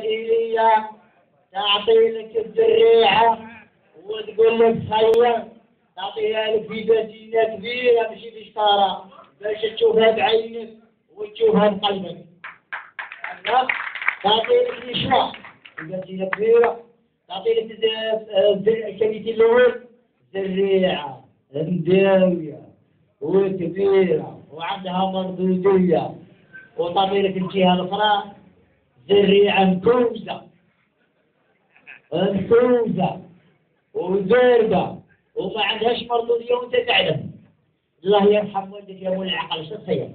إيليا تعطي لك الذريعة وتقول لك هيا تعطيها لك في بسيلة كبيرة. ماشي في شطارة باش تشوفها بعينك وتشوفها بقلبك. تعطي لك نشوة بسيلة كبيرة. تعطي لك الشريط الأول ذريعة مداوية وكبيرة. وعندها مردودية. وتعطي لك الجهة الأخرى. ذريعة مكوزة مكوزة وزرقة وما عندهاش مردودية وانت تعلم الله يرحم والدك يا ابو العقل شو تخيل